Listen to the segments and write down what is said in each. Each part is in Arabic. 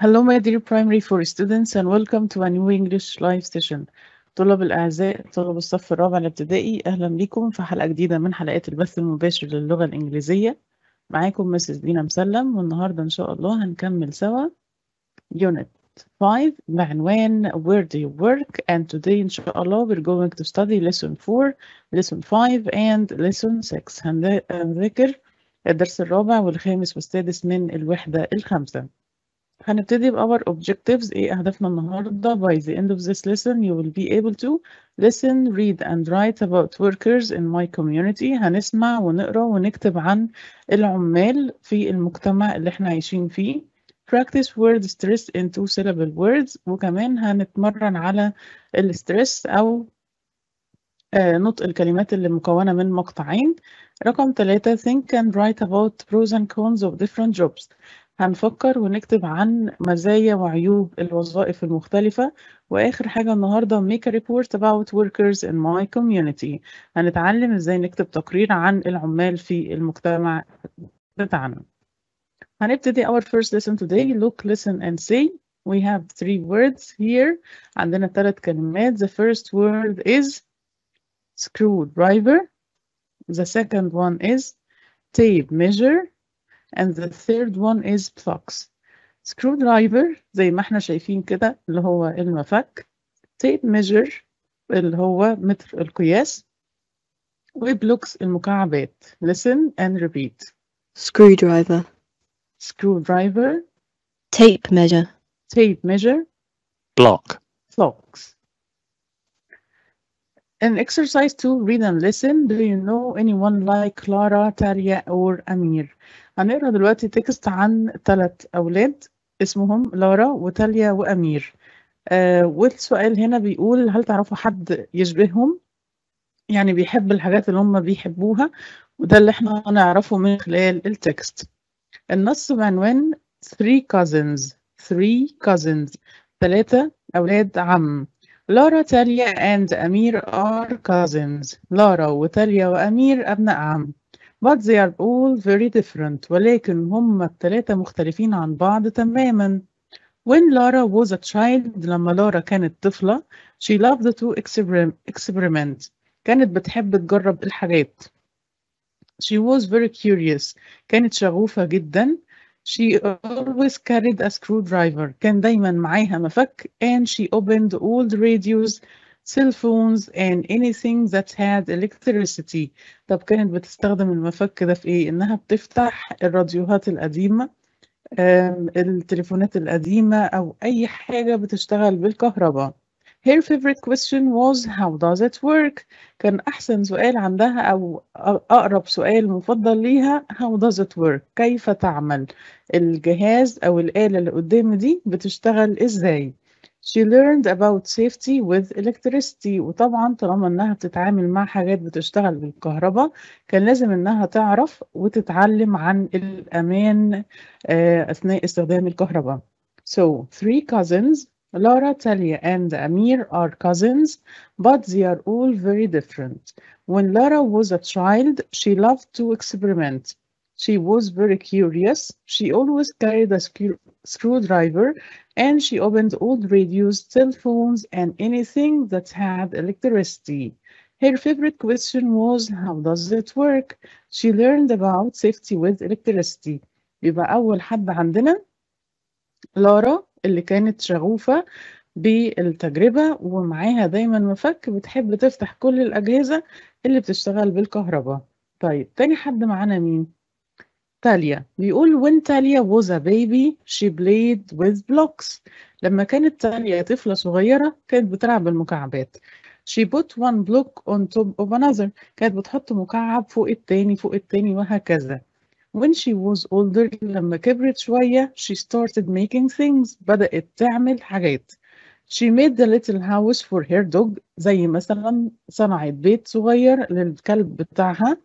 Hello, my dear primary four students, and welcome to a new English live session. طلاب الأعزاء طلاب الصف الرابع الابتدائي أهلا بكم في حلقة جديدة من حلقات البث المباشر للغة الإنجليزية. معاكم مسز دينا مسلم والنهاردة إن شاء الله هنكمل سوا. Unit 5 بعنوان Where do you work? And today إن شاء الله we're going to study lesson 4 lesson 5 and lesson 6 هن- هنذاكر الدرس الرابع والخامس والسادس من الوحدة الخامسة. هنبتدي بأور objectives إيه أهدافنا النهاردة by the end of this lesson you will be able to listen, read and write about workers in my community هنسمع ونقرأ ونكتب عن العمال في المجتمع اللي إحنا عايشين فيه practice word stress in two syllable words وكمان هنتمرن على الستريس أو آه، نطق الكلمات اللي مكونة من مقطعين رقم ثلاثة think and write about pros and cons of different jobs هنفكر ونكتب عن مزايا وعيوب الوظائف المختلفة وآخر حاجة النهاردة make a report about workers in my community هنتعلم إزاي نكتب تقرير عن العمال في المجتمع بتاعنا هنبتدي our first lesson today look listen and say we have three words here عندنا ثلاث كلمات the first word is screwdriver the second one is tape measure and the third one is plugs screwdriver زي ما احنا شايفين كده اللي هو المفك tape measure اللي هو متر القياس وبلوكس المكعبات listen and repeat screwdriver, screwdriver tape measure, tape measure block, flocks in exercise 2 read and listen do you know anyone like Clara, Talia or Amir هنقرأ دلوقتي تكست عن ثلاث أولاد اسمهم لارا وتاليا وأمير. آه والسؤال هنا بيقول هل تعرفوا حد يشبههم؟ يعني بيحب الحاجات اللي هم بيحبوها وده اللي إحنا هنعرفه من خلال التكست. النص بعنوان three cousins three cousins ثلاثة أولاد عم. لارا تاليا and أمير are cousins. لارا وتاليا وأمير أبناء عم. but they are all very different ولكن هم الثلاثة مختلفين عن بعض تماما when Lara was a child لما لارا كانت طفلة she loved to experim- experiment كانت بتحب تجرب الحاجات she was very curious كانت شغوفة جدا she always carried a screwdriver كان دايما معاها مفك and she opened old radios Cell phones and anything that had electricity. طب كانت بتستخدم المفك ده في إيه؟ إنها بتفتح الراديوهات القديمة التليفونات القديمة أو أي حاجة بتشتغل بالكهرباء. Her favorite question was how does it work? كان أحسن سؤال عندها أو أقرب سؤال مفضل ليها how does it work? كيف تعمل؟ الجهاز أو الآلة اللي قدامي دي بتشتغل إزاي؟ She learned about safety with electricity وطبعا طالما إنها بتتعامل مع حاجات بتشتغل بالكهرباء كان لازم إنها تعرف وتتعلم عن الأمان آه، أثناء استخدام الكهرباء So three cousins Laura, Talia and Amir are cousins but they are all very different When Lara was a child, she loved to experiment. She was very curious. She always carried a screw- screwdriver and she opened old radios, cell phones, and anything that had electricity. Her favorite question was, How does it work? She learned about safety with electricity. يبقى أول حد عندنا لارا اللي كانت شغوفة بالتجربة ومعاها دايما مفك بتحب تفتح كل الأجهزة اللي بتشتغل بالكهرباء طيب تاني حد معانا مين؟ تاليا. بيقول when Talia was a baby she played with blocks. لما كانت تاليا طفلة صغيرة كانت بتلعب بالمكعبات. She put one block on top of another. كانت بتحط مكعب فوق التاني فوق التاني وهكذا. When she was older لما كبرت شوية she started making things بدأت تعمل حاجات. She made the little house for her dog زي مثلا صنعت بيت صغير للكلب بتاعها.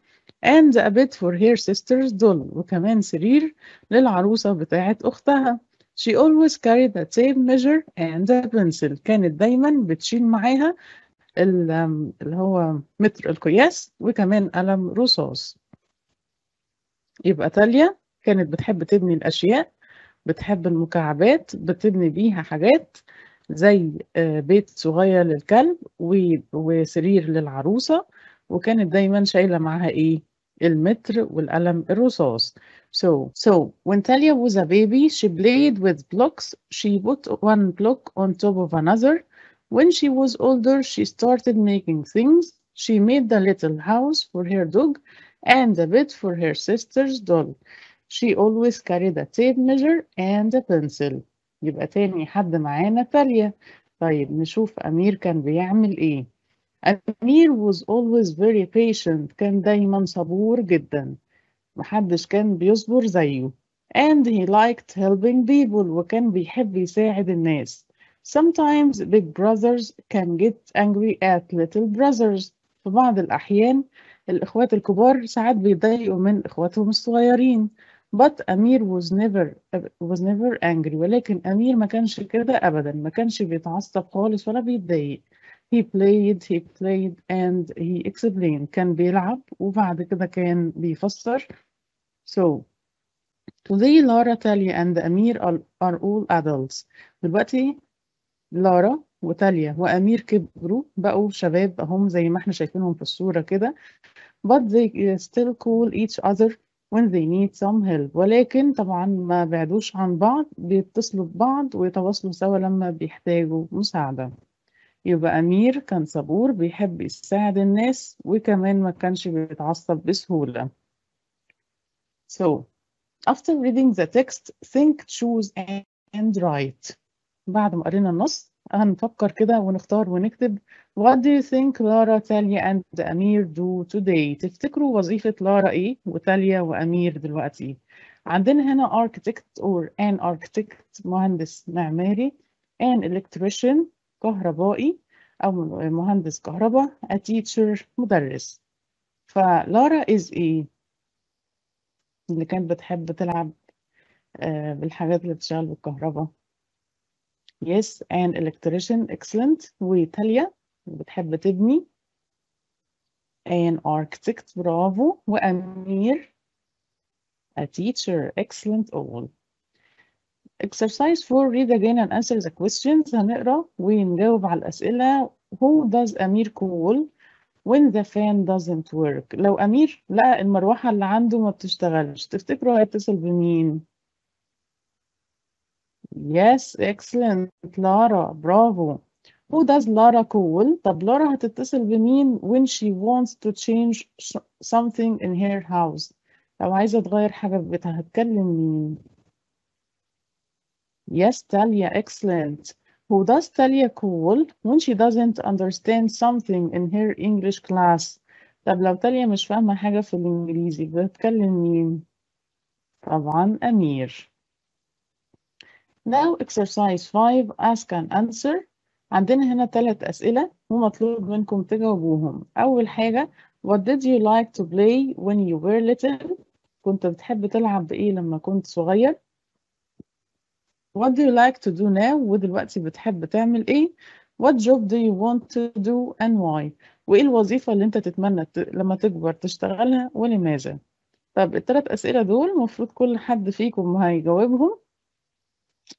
And a bed for her sister's doll وكمان سرير للعروسة بتاعت أختها. She always carried a tape measure and a pencil. كانت دايما بتشيل معاها ال- اللي هو متر القياس وكمان قلم رصاص. يبقى تاليا كانت بتحب تبني الأشياء بتحب المكعبات بتبني بيها حاجات زي آه، بيت صغير للكلب وسرير للعروسة. وكانت دايما شايلة معاها إيه؟ المتر والقلم الرصاص so so when Talia was a baby she played with blocks she put one block on top of another when she was older she started making things she made the little house for her dog and a bed for her sister's doll she always carried a tape measure and a pencil يبقى تاني حد معانا تاليا طيب نشوف أمير كان بيعمل إيه أمير was always very patient. كان دايما صبور جدا. محدش كان بيصبر زيه. And he liked helping people وكان بيحب يساعد الناس. Sometimes big brothers can get angry at little brothers. في بعض الأحيان الإخوات الكبار ساعات بيضايقوا من إخواتهم الصغيرين. But أمير was never was never angry. ولكن أمير ما كانش كده أبدا. ما كانش بيتعصب خالص ولا بيتضايق. He played he played and he explained. كان بيلعب وبعد كده كان بيفسر. So today Lara, Talia and Amir are, are all adults. دلوقتي لارا وتاليا وأمير كبروا بقوا شباب هم زي ما إحنا شايفينهم في الصورة كده. But they still call each other when they need some help. ولكن طبعا ما بعدوش عن بعض بيتصلوا ببعض ويتواصلوا سوا لما بيحتاجوا مساعدة. يبقى أمير كان صبور بيحب يساعد الناس وكمان ما كانش بيتعصب بسهولة so after reading the text think choose and write بعد ما قرينا النص هنفكر كده ونختار ونكتب What do you think Lara, Talia and أمير do today؟ تفتكروا وظيفة لارا إيه وتاليا وأمير دلوقتي؟ عندنا هنا architect or an architect مهندس معماري an electrician كهربائي أو مهندس كهرباء a teacher مدرس فلارا is إيه؟ اللي كانت بتحب تلعب آه، بالحاجات اللي بتشتغل بالكهرباء Yes, an electrician, excellent. وتاليا بتحب تبني. An architect, برافو. وأمير a teacher, excellent all. Exercise 4, read again and answer the questions. هنقرأ ونجاوب على الأسئلة. Who does أمير call when the fan doesn't work? لو أمير لقى المروحة اللي عنده ما بتشتغلش تفتكروا هيتصل بمين؟ Yes, excellent. لارا برافو. Who does Lara call? طب لارا هتتصل بمين when she wants to change something in her house؟ لو عايزة تغير حاجة في بيتها هتكلم مين؟ Yes, Talia, excellent. Who does Talia call when she doesn't understand something in her English class? طب لو تاليا مش فاهمة حاجة في الإنجليزي بتكلم مين؟ طبعا أمير. Now exercise 5 ask and answer عندنا هنا ثلاث أسئلة ومطلوب منكم تجاوبوهم أول حاجة What did you like to play when you were little كنت بتحب تلعب بإيه لما كنت صغير What do you like to do now? ودلوقتي بتحب تعمل إيه؟ What job do you want to do and why? وإيه الوظيفة اللي أنت تتمنى ت... لما تكبر تشتغلها ولماذا؟ طب الثلاث أسئلة دول المفروض كل حد فيكم هيجاوبهم.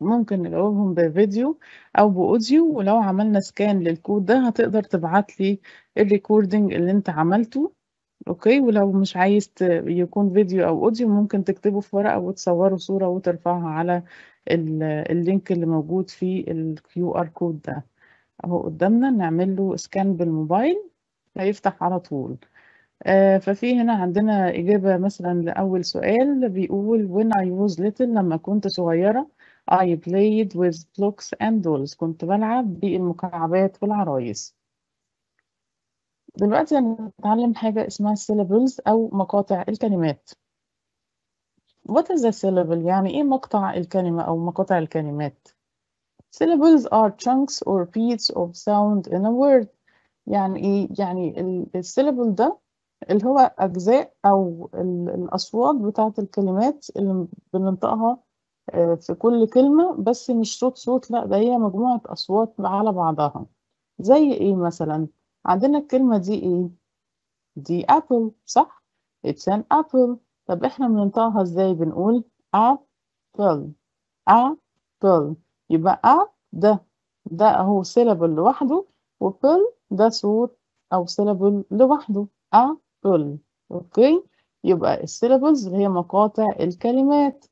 ممكن نجاوبهم بفيديو أو بأوديو ولو عملنا سكان للكود ده هتقدر تبعت لي ال recording اللي أنت عملته. okay؟ ولو مش عايز يكون فيديو أو audio ممكن تكتبه في ورقة وتصوره صورة وترفعها على ال link اللي موجود في ال QR code ده. أهو قدامنا نعمل له scan بالموبايل هيفتح على طول. آه، ففي هنا عندنا إجابة مثلا لأول سؤال بيقول when I was little لما كنت صغيرة I played with blocks and dolls. كنت بلعب بالمكعبات والعرايس. دلوقتي هنتعلم حاجة اسمها syllables أو مقاطع الكلمات. What is a syllable؟ يعني إيه مقطع الكلمة أو مقاطع الكلمات؟ Syllables are chunks or beats of sound in a word يعني إيه؟ يعني ال- الsyllable ده اللي هو أجزاء أو ال- الأصوات بتاعة الكلمات اللي بننطقها آه، في كل كلمة بس مش صوت صوت لا ده هي مجموعة أصوات على بعضها زي إيه مثلا عندنا الكلمة دي إيه دي apple صح it's an apple طب إحنا بننطقها إزاي؟ بنقول apple apple يبقى a ده ده أهو syllable لوحده و ple ده صوت أو syllable لوحده. apple okay؟ يبقى ال syllables اللي هي مقاطع الكلمات.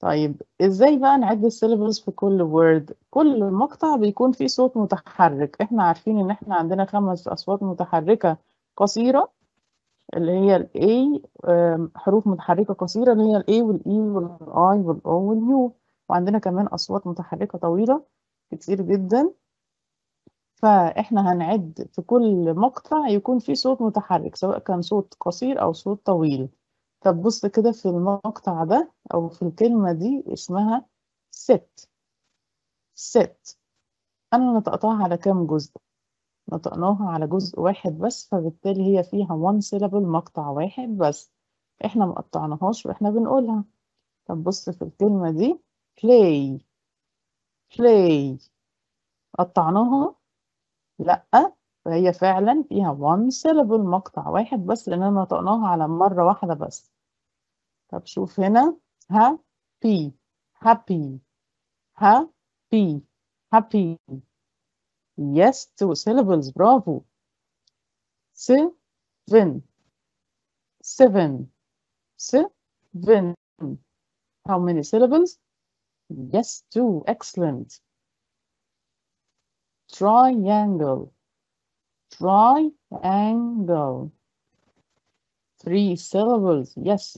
طيب إزاي بقى نعد ال syllables في كل word كل مقطع بيكون فيه صوت متحرك. إحنا عارفين إن إحنا عندنا خمس أصوات متحركة. قصيرة اللي هي ال A حروف متحركة قصيرة اللي هي ال A وال E وال I وال O وال U. وعندنا كمان أصوات متحركة طويلة كتير جدا. فإحنا هنعد في كل مقطع يكون فيه صوت متحرك سواء كان صوت قصير أو صوت طويل. طب بص كده في المقطع ده أو في الكلمة دي اسمها sit sit أنا نطقتها على كام جزء؟ نطقناها على جزء واحد بس فبالتالي هي فيها one syllable مقطع واحد بس. إحنا ما قطعناهاش وإحنا بنقولها. طب بص في الكلمة دي play play. قطعناها؟ لأ فهي فعلا فيها one syllable مقطع واحد بس لأننا نطقناها على مرة واحدة بس. طب شوف هنا. happy happy happy happy. yes two syllables برافو seven seven seven how many syllables yes two excellent triangle triangle three syllables yes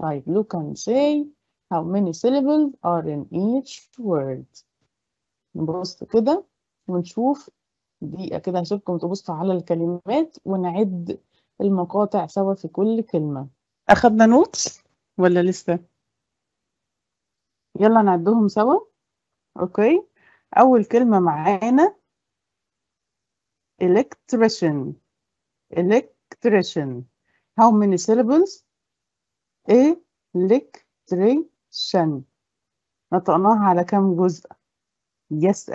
طيب look and say how many syllables are in each word نبص كده ونشوف. دقيقة كده هسيبكم تبصوا على الكلمات ونعد المقاطع سوا في كل كلمة. أخدنا notes ولا لسه؟ يلا نعدهم سوا. okay. أول كلمة معانا electrician. electrician. How many syllables? electrician. نطقناها على كام جزء؟ Yes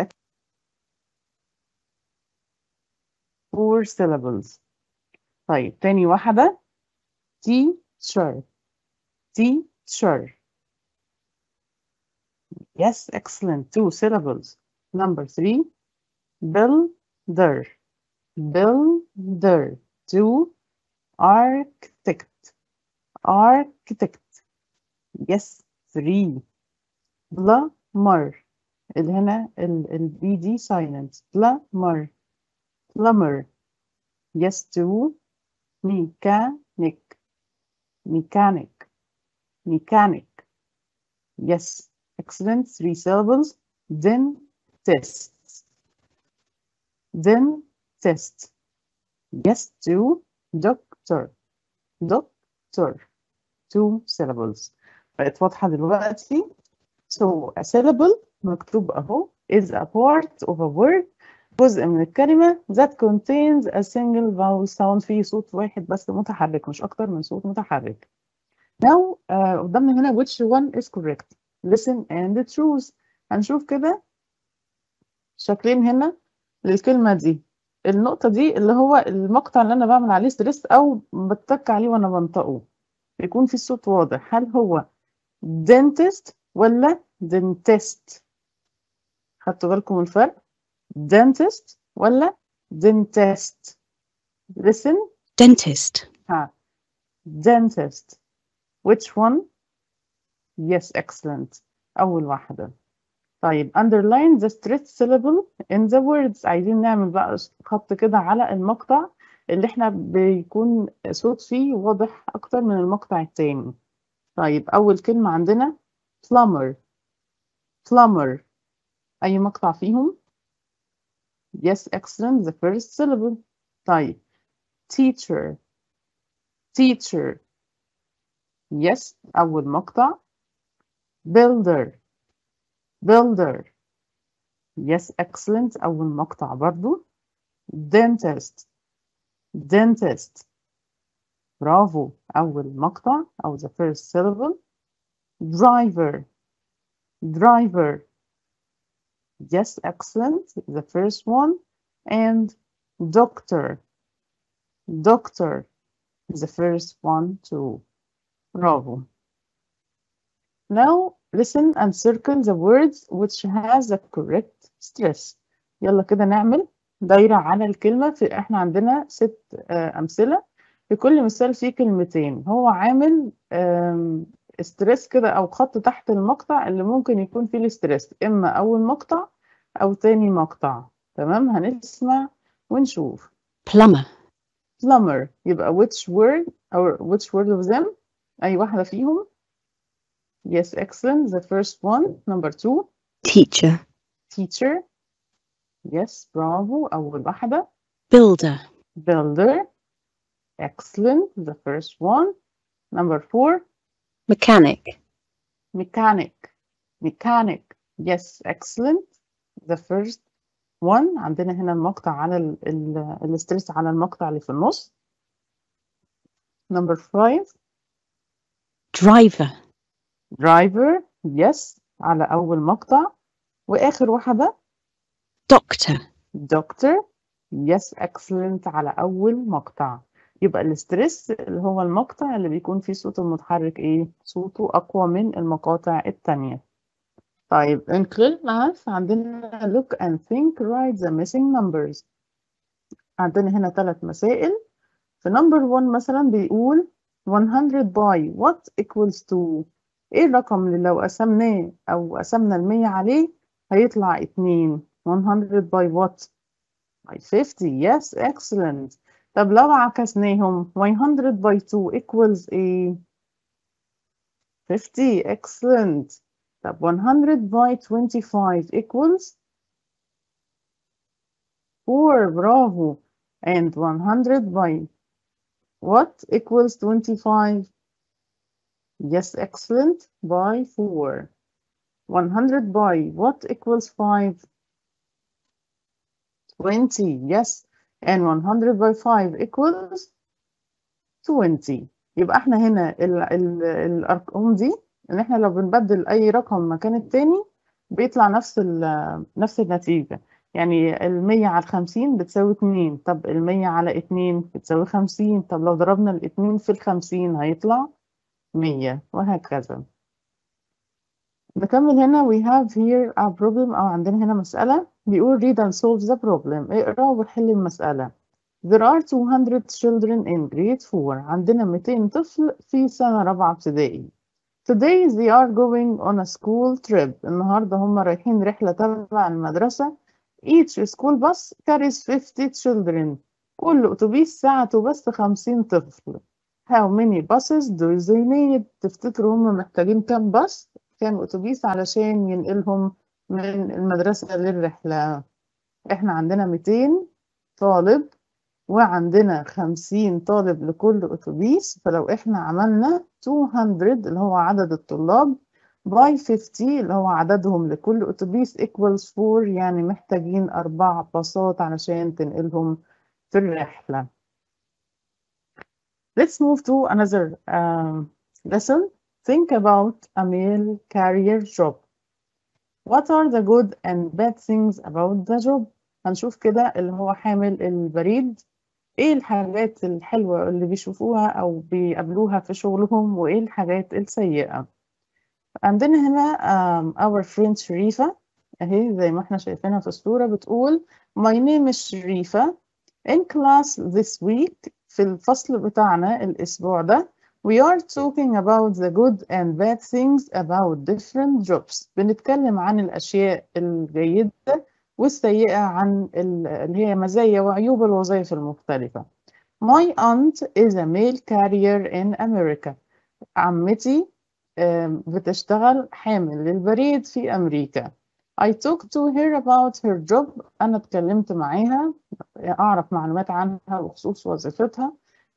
four syllables طيب تاني واحدة teacher teacher yes excellent two syllables number three builder builder two architect architect yes three plumber اللي هنا ال ال B دي silent plumber plumber yes two mechanic mechanic mechanic yes excellent three syllables dentist dentist yes two doctor doctor two syllables بقت واضحة دلوقتي so a syllable مكتوب اهو is a part of a word جزء من الكلمة that contains a single vowel sound. فيه صوت واحد بس متحرك مش أكتر من صوت متحرك. Now آه قدامنا هنا which one is correct. Listen and choose. هنشوف كده شكلين هنا للكلمة دي. النقطة دي اللي هو المقطع اللي أنا بعمل عليه ستريس أو بتك عليه وأنا بنطقه. بيكون في الصوت واضح. هل هو dentist ولا dentist خدتوا بالكم الفرق؟ Dentist ولا dentist? Listen. Dentist. ها. Dentist. Which one? Yes excellent. أول واحدة. طيب underline the straight syllable in the words. عايزين نعمل بقى خط كده على المقطع اللي إحنا بيكون صوت فيه واضح أكتر من المقطع التاني. طيب أول كلمة عندنا plumber. Plumber. أي مقطع فيهم؟ yes excellent the first syllable طيب teacher teacher yes أول مقطع builder builder yes excellent أول مقطع برضو dentist dentist برافو أول مقطع أو the first syllable driver driver yes excellent the first one and doctor doctor the first one too bravo now listen and circle the words which has the correct stress يلا كده نعمل دايرة على الكلمة في احنا عندنا ست آه، أمثلة في كل مثال فيه كلمتين هو عامل ستريس كده أو خط تحت المقطع اللي ممكن يكون فيه ال stress إما أول مقطع أو تاني مقطع تمام هنسمع ونشوف plumber, plumber يبقى which word or which word of them أي واحدة فيهم yes excellent the first one number two teacher, teacher yes برافو أول واحدة builder, builder excellent the first one number four mechanic, mechanic mechanic yes excellent the first one عندنا هنا المقطع على ال ال الستريس على المقطع اللي في النص number five driver, driver yes على أول مقطع وآخر واحدة doctor, doctor yes excellent على أول مقطع يبقى الاسترس اللي هو المقطع اللي بيكون فيه صوت المتحرك إيه؟ صوته أقوى من المقاطع التانية. طيب in clear math عندنا look and think write the missing numbers. عندنا هنا ثلاث مسائل. في number one مثلا بيقول 100 by what equals to إيه الرقم اللي لو قسمناه أو قسمنا المية عليه هيطلع اتنين. 100 by what? by 50 yes excellent. طب لو عكسناهم 100 by 2 equals ايه 50 excellent طب 100 by 25 equals 4 برافو and 100 by what equals 25 yes excellent by 4 100 by what equals 5 20 yes and 100 by 5 equals 20 يبقى إحنا هنا ال ال الأرقام دي إن إحنا لو بنبدل أي رقم مكان التاني بيطلع نفس ال نفس النتيجة. يعني المية على الخمسين بتساوي اتنين. طب المية على اتنين بتساوي خمسين. طب لو ضربنا الاتنين في الخمسين هيطلع مية وهكذا. نكمل هنا. We have here a problem أو عندنا هنا مسألة. بيقول read and solve the problem. اقرأ وحل المسألة. There are 200 children in grade 4 عندنا 200 طفل في سنة رابعة ابتدائي. Today they are going on a school trip. النهاردة هم رايحين رحلة تبع المدرسة. Each school bus carries 50 children. كل أتوبيس ساعته بس 50 طفل. How many buses do they need? تفتكروا هم محتاجين كام باص كام أتوبيس علشان ينقلهم من المدرسة للرحلة إحنا عندنا 200 طالب وعندنا 50 طالب لكل أتوبيس فلو إحنا عملنا 200 اللي هو عدد الطلاب by 50 اللي هو عددهم لكل أتوبيس equals 4 يعني محتاجين أربع باصات علشان تنقلهم في الرحلة. Let's move to another um, lesson. Think about a mail carrier job. What are the good and bad things about the job? هنشوف كده اللي هو حامل البريد. إيه الحاجات الحلوة اللي بيشوفوها أو بيقابلوها في شغلهم؟ وإيه الحاجات السيئة؟ عندنا هنا um, our friend شريفة. أهي زي ما إحنا شايفينها في الصورة بتقول my name is شريفة. In class this week في الفصل بتاعنا الأسبوع ده we are talking about the good and bad things about different jobs. بنتكلم عن الأشياء الجيدة والسيئة عن اللي هي مزايا وعيوب الوظائف المختلفة. My aunt is a mail carrier in America. عمتي بتشتغل حامل للبريد في أمريكا. I talked to her about her job. أنا اتكلمت معاها أعرف معلومات عنها بخصوص وظيفتها.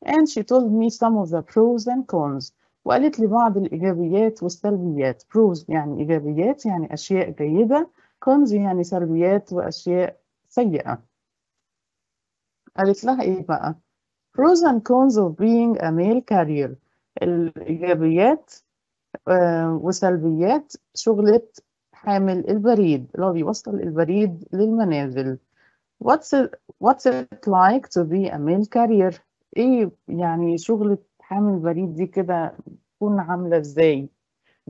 And she told me some of the pros and cons. وقالت لي بعض الإيجابيات والسلبيات. Pros يعني إيجابيات يعني أشياء جيدة. Cons يعني سلبيات وأشياء سيئة. قالت لها إيه بقى؟ Pros and cons of being a mail carrier الإيجابيات آه وسلبيات شغلة حامل البريد. اللي هو بيوصل البريد للمنازل. What's it, what's it like to be a mail carrier إيه يعني شغلة حامل البريد دي كده تكون عاملة إزاي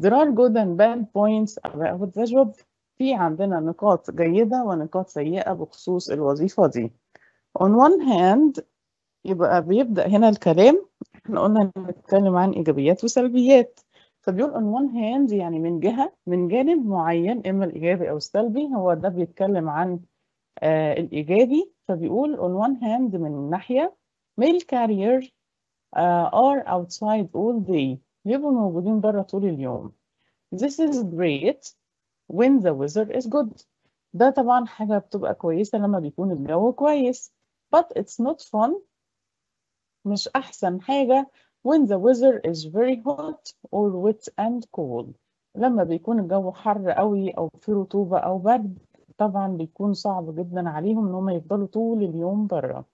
There are good and bad points about the job. في عندنا نقاط جيدة ونقاط سيئة بخصوص الوظيفة دي. On one hand يبقى بيبدأ هنا الكلام إحنا قلنا نتكلم عن إيجابيات وسلبيات. فبيقول on one hand يعني من جهة من جانب معين إما الإيجابي أو السلبي هو ده بيتكلم عن آه الإيجابي فبيقول on one hand من ناحية male carrier uh, are outside all day. بيبقوا موجودين بره طول اليوم this is great when the weather is good. ده طبعا حاجة بتبقى كويسة لما بيكون الجو كويس. But it's not fun. مش أحسن حاجة when the weather is very hot or wet and cold. لما بيكون الجو حر قوي أو في رطوبة أو برد طبعا بيكون صعب جدا عليهم إن هم يفضلوا طول اليوم بره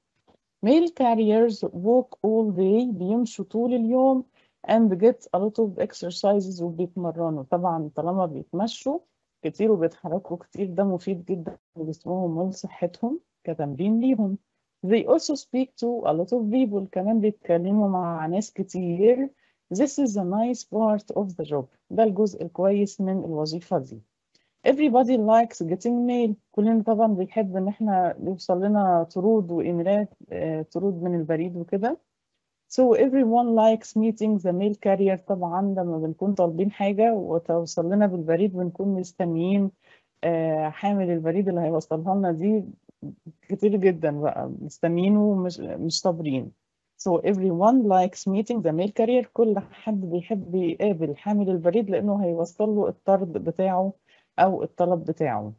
male carriers walk all day بيمشوا طول اليوم and get a lot of exercises وبيتمرنوا. طبعا طالما بيتمشوا كتير وبيتحركوا كتير ده مفيد جدا لجسمهم ولصحتهم كتمرين ليهم. They also speak to a lot of people كمان بيتكلموا مع ناس كتير. This is a nice part of the job. ده الجزء الكويس من الوظيفة دي. Everybody likes getting mail. كلنا طبعا بنحب إن إحنا يوصل لنا طرود وإيميلات آه، طرود من البريد وكده. So everyone likes meeting the mail carrier طبعا لما بنكون طالبين حاجة وتوصل لنا بالبريد بنكون مستنيين آه، حامل البريد اللي هيوصلها لنا دي كتير جدا بقى مستنيينه ومش مش صابرين. So everyone likes meeting the mail carrier. كل حد بيحب يقابل حامل البريد لأنه هيوصل له الطرد بتاعه أو الطلب بتاعه.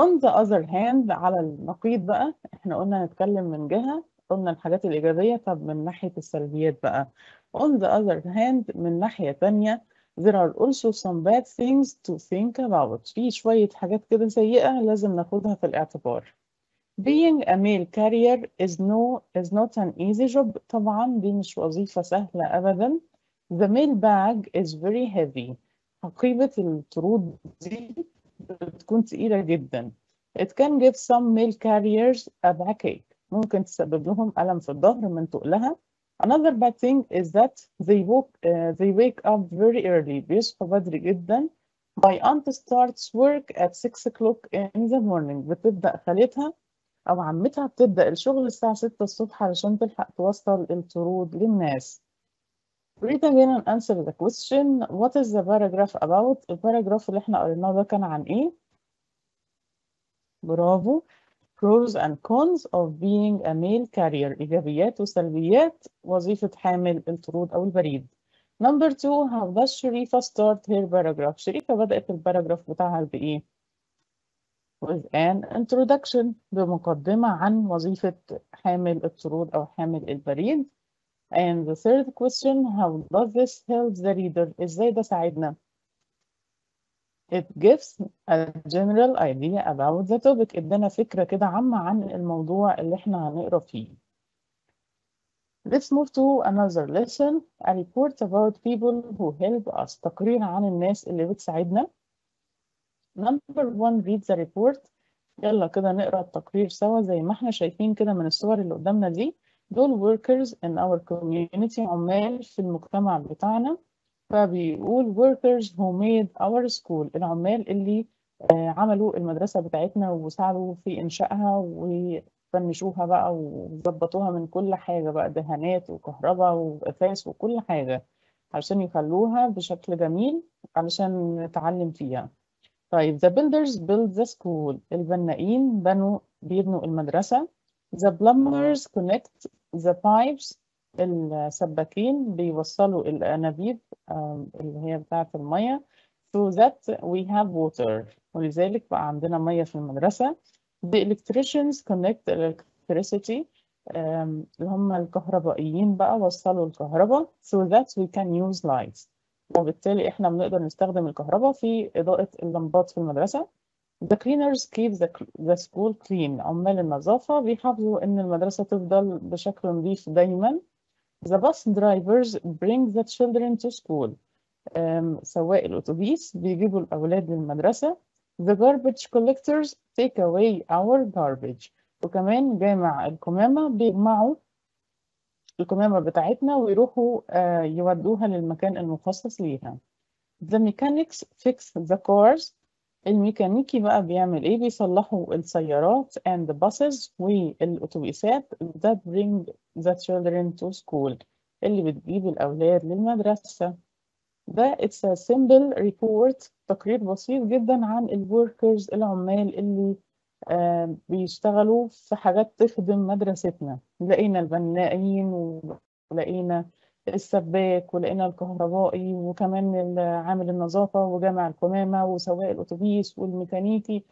On the other hand على النقيض بقى إحنا قلنا نتكلم من جهة قلنا الحاجات الإيجابية. طب من ناحية السلبيات بقى. On the other hand من ناحية تانية there are also some bad things to think about. في شوية حاجات كده سيئة لازم ناخدها في الاعتبار. Being a mail carrier is no is not an easy job. طبعا دي مش وظيفة سهلة أبدا. The mail bag is very heavy. حقيبة الطرود دي بتكون تقيلة جدا. It can give some mail carriers a backache. ممكن تسبب لهم ألم في الظهر من تقلها. Another bad thing is that they woke uh, they wake up very early. بيصحوا بدري جدا. My aunt starts work at 6 o'clock in the morning. بتبدأ خالتها أو عمتها بتبدأ الشغل الساعة 6 الصبح علشان تلحق توصل الطرود للناس. Read again and answer the question What is the paragraph about؟ الباراجراف اللي إحنا قريناه ده كان عن إيه؟ برافو pros and cons of being a mail carrier إيجابيات وسلبيات وظيفة حامل الطرود أو البريد. Number two how does شريفة start her paragraph؟ شريفة بدأت الباراجراف بتاعها بإيه؟ with an introduction بمقدمة عن وظيفة حامل الطرود أو حامل البريد. And the third question how does this help the reader؟ إزاي ده ساعدنا؟ It gives a general idea about the topic ادانا فكرة كده عامة عن الموضوع اللي إحنا هنقرا فيه. Let's move to another lesson a report about people who help us تقرير عن الناس اللي بتساعدنا. Number one read the report يلا كده نقرا التقرير سوا زي ما إحنا شايفين كده من الصور اللي قدامنا دي دول workers in our community عمال في المجتمع بتاعنا فبيقول workers who made our school. العمال اللي آه، عملوا المدرسة بتاعتنا وساعدوا في إنشائها وفنشوها بقى وظبطوها من كل حاجة بقى دهانات وكهرباء وأثاث وكل حاجة علشان يخلوها بشكل جميل علشان نتعلم فيها. طيب the builders build the school. البنائين بنوا بيبنوا المدرسة. The plumbers connect the pipes السباكين بيوصلوا الأنابيب اللي هي بتاعة المية. So that we have water. ولذلك بقى عندنا مية في المدرسة. The electricians connect electricity اللي هم الكهربائيين بقى وصلوا الكهرباء. So that we can use lights. وبالتالي إحنا بنقدر نستخدم الكهرباء في إضاءة اللمبات في المدرسة. The cleaners keep the, the school clean. عمال النظافة بيحافظوا إن المدرسة تفضل بشكل نظيف دايما. The bus drivers bring the children to school. أم، سواق الأتوبيس بيجيبوا الأولاد للمدرسة. The garbage collectors take away our garbage. وكمان جامع القمامة بيجمعوا القمامة بتاعتنا ويروحوا آه، يودوها للمكان المخصص ليها. The mechanics fix the cars. الميكانيكي بقى بيعمل إيه؟ بيصلحوا السيارات and the buses والأتوبيسات that bring the children to school اللي بتجيب الأولاد للمدرسة. ده it's a simple report تقرير بسيط جدا عن ال workers العمال اللي بيشتغلوا في حاجات تخدم مدرستنا. لقينا البنائين ولقينا السباك ولقينا الكهربائي وكمان عامل النظافة وجامع القمامة وسواق الأتوبيس والميكانيكي.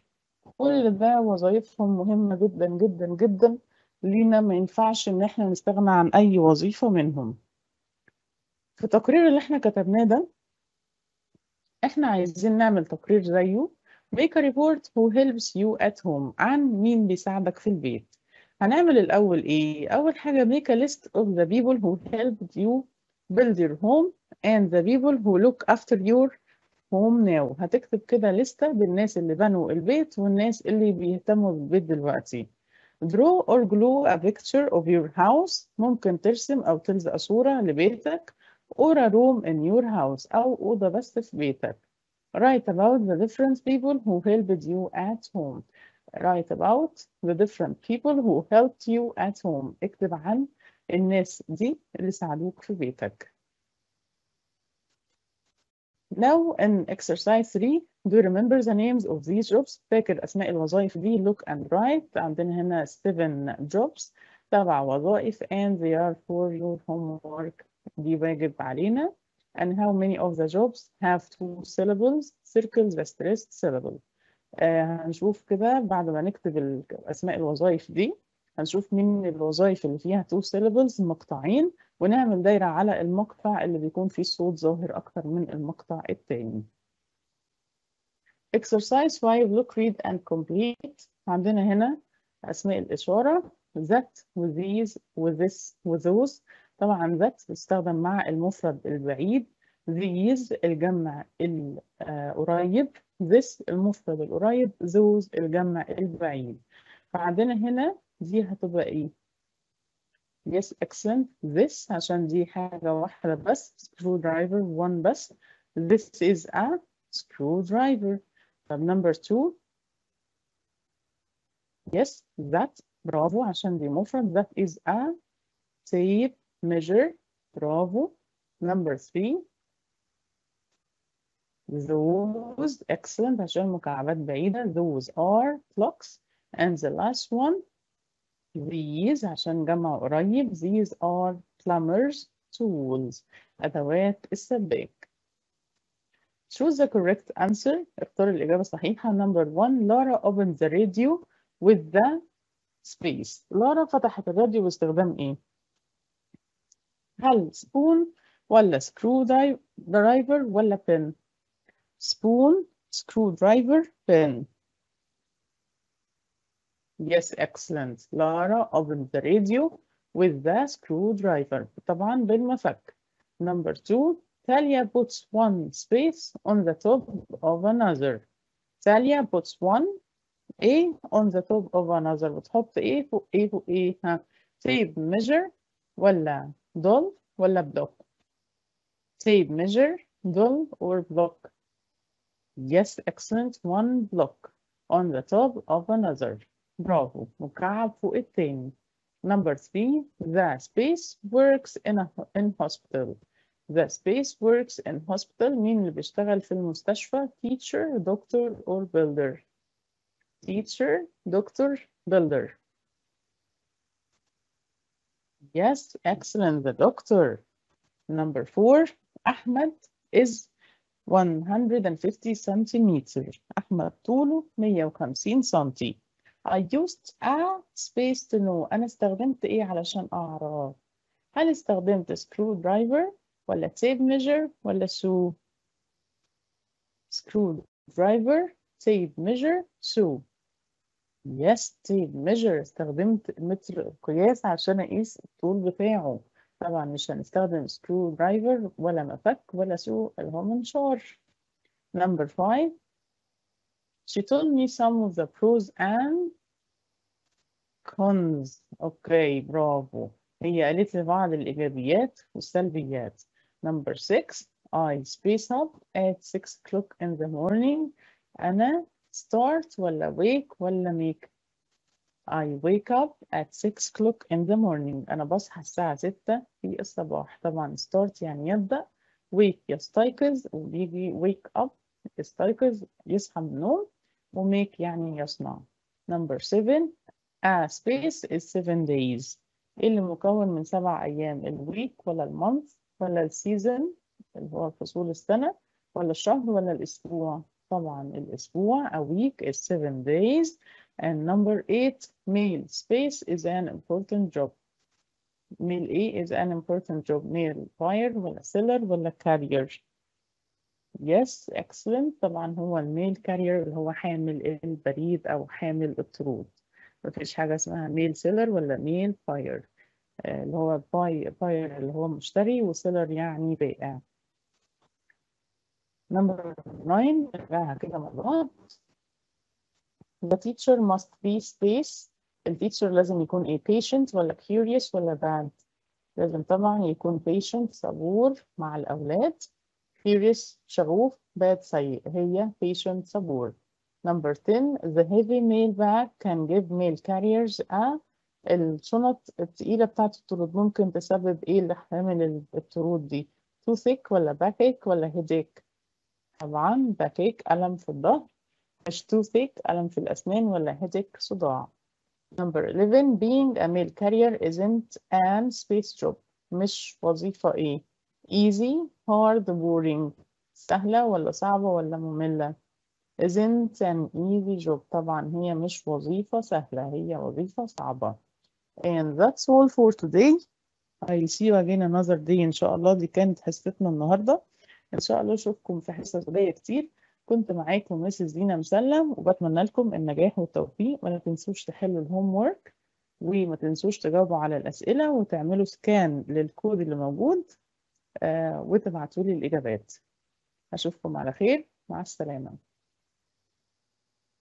كل ده وظائفهم مهمة جدا جدا جدا. لينا ما ينفعش إن إحنا نستغنى عن أي وظيفة منهم. في التقرير اللي إحنا كتبناه ده إحنا عايزين نعمل تقرير زيه. Make a report who helps you at home. عن مين بيساعدك في البيت. هنعمل الأول إيه؟ أول حاجة make a list of the people who helped you build your home and the people who look after your home now هتكتب كده لستة بالناس اللي بنوا البيت والناس اللي بيهتموا بالبيت دلوقتي draw or glue a picture of your house ممكن ترسم أو تلزق صورة لبيتك or a room in your house أو أوضة بس في بيتك write about the different people who helped you at home write about the different people who helped you at home اكتب عن الناس دي اللي ساعدوك في بيتك Now in exercise 3 do you remember the names of these jobs فاكر أسماء الوظائف دي look and write عندنا هنا 7 jobs سبع وظائف and they are for your homework دي واجب علينا and how many of the jobs have two syllables circle the stressed syllable آه هنشوف كده بعد ما نكتب أسماء الوظائف دي هنشوف مين الوظائف اللي فيها two syllables مقطعين ونعمل دايرة على المقطع اللي بيكون فيه الصوت ظاهر أكتر من المقطع التاني. Exercise 5 look read and complete. عندنا هنا أسماء الإشارة that with these with this with those. طبعا that بتستخدم مع المفرد البعيد. These الجمع القريب this المفرد القريب those الجمع البعيد فعندنا هنا دي هتبقى إيه yes excellent this عشان دي حاجة واحدة بس screwdriver one بس this is a screwdriver طب number two yes that برافو عشان دي مفرد that is a tape measure برافو number three those excellent عشان مكعبات بعيدة those are clocks and the last one these عشان جمع قريب these are plumbers tools أدوات السباك choose the correct answer اختار الإجابة الصحيحة number one Laura opened the radio with the space لارا فتحت الراديو باستخدام إيه؟ هل spoon ولا screw driver ولا pen؟ spoon screwdriver pen Yes, excellent. Lara opened the radio with the screwdriver. طبعا بالمفك. Number two, Talia puts one space on the top of another. Talia puts one A on the top of another. بتحط A فوق A فوق A ها. Tape measure ولا doll ولا block. Tape measure, doll or block. Yes, excellent. One block on the top of another. برافو مكعب فوق التاني number three the space works in a in hospital the space works in hospital مين اللي بيشتغل في المستشفى teacher doctor or builder teacher doctor builder yes excellent the doctor number four Ahmed is 150 سنتيمتر أحمد طوله 150 سنتي I used a space to know أنا استخدمت إيه علشان أعرف؟ هل استخدمت screw driver ولا tape measure ولا saw؟ screw driver tape measure saw. Yes tape measure. استخدمت متر قياس عشان أقيس الطول بتاعه. طبعا مش هنستخدم screwdriver ولا مفك ولا saw اللي هو منشار number five She told me some of the pros and cons. Okay, برافو. هي قالت لي بعض الإيجابيات والسلبيات number 6 I space up at 6 o'clock in the morning أنا start ولا wake ولا make I wake up at 6 o'clock in the morning. أنا بصحى الساعة 6 في الصباح. طبعا start يعني يبدأ. Wake يستيقظ وبيجي wake up. يستيقظ يصحى من النوم. و make يعني يصنع. Number 7 a space is 7 days. إيه اللي مكون من سبع أيام؟ ال week ولا ال month ولا ال season اللي هو فصول السنة. ولا الشهر ولا الأسبوع؟ طبعا الأسبوع a week is 7 days. And number 8 mail space is an important job. Mail A is an important job. Mail buyer ولا seller ولا carrier. Yes excellent. طبعا هو ال mail carrier اللي هو حامل البريد أو حامل الطرود. مفيش حاجة اسمها mail seller ولا mail buyer اللي هو buyer اللي هو مشتري و seller يعني بائع number 9 نرجعها كده مع The teacher must be space ال teacher لازم يكون إيه patient ولا curious ولا bad لازم طبعا يكون patient صبور مع الأولاد curious شغوف bad سيء هي patient صبور number 10 the heavy mail bag can give mail carriers a الشنط التقيلة بتاعت الطرود ممكن تسبب إيه اللي حامل الطرود دي toothache ولا backache ولا headache طبعا backache ألم في الظهر مش toothache ألم في الأسنان ولا headache صداع. Number 11 being a mail carrier isn't an space job. مش وظيفة إيه. Easy hard boring. سهلة ولا صعبة ولا مملة. Isn't an easy job. طبعا هي مش وظيفة سهلة هي وظيفة صعبة. And that's all for today. I'll see you again another day إن شاء الله. دي كانت حصتنا النهاردة. إن شاء الله أشوفكم في حصص جاية كتير. كنت معاكم مسز دينا مسلم وبتمنى لكم النجاح والتوفيق ولا تنسوش تحلوا الهوم وورك وما تنسوش تجاوبوا على الأسئلة وتعملوا سكان للكود اللي موجود آه وتبعتوا لي الإجابات. أشوفكم على خير. مع السلامة.